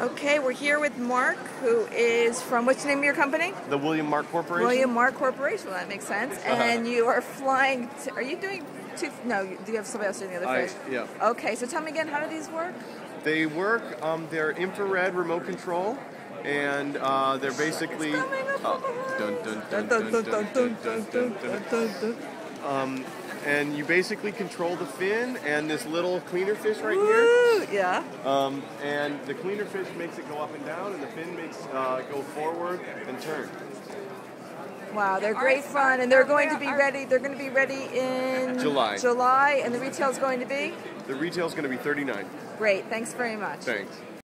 Okay, we're here with Mark, who is from what's the name of your company? The William Mark Corporation. William Mark Corporation. Well, that makes sense. Uh-huh. And you are flying. To, are you doing? Two, no, do you have somebody else doing the other I, fish? Yeah. Okay, so tell me again, how do these work? They work. Um, they're infrared remote control and uh, they're basically. Um, and you basically control the fin and this little cleaner fish right here. Woo, yeah. Um, and the cleaner fish makes it go up and down, and the fin makes uh, go forward and turn. Wow, they're great fun, and they're going to be ready. They're going to be ready in July. July, and the retail is going to be The retail is going to be 39. great. Thanks very much. Thanks.